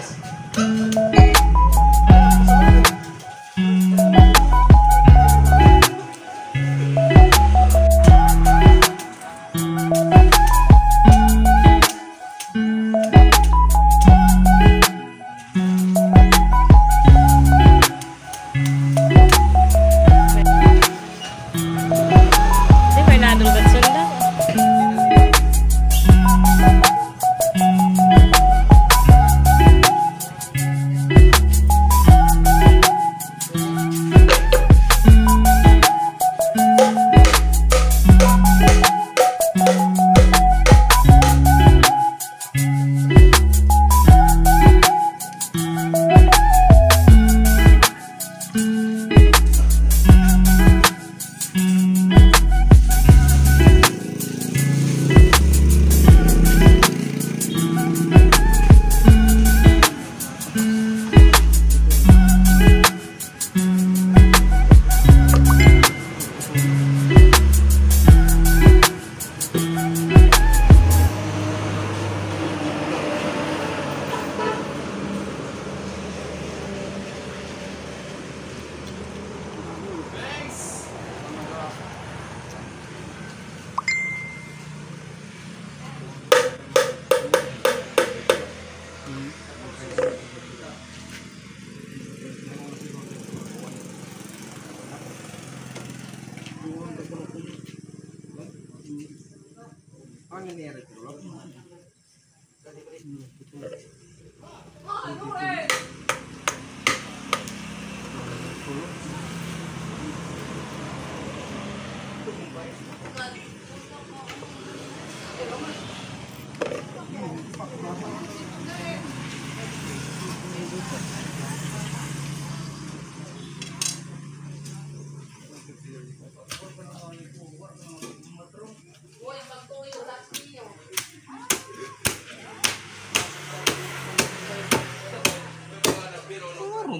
です Ah.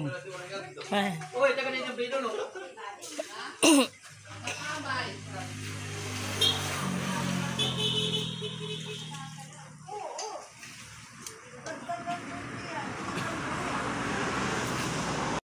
Uy, taga na yung bilo, no?